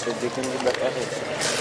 Pwede kang iba't akin.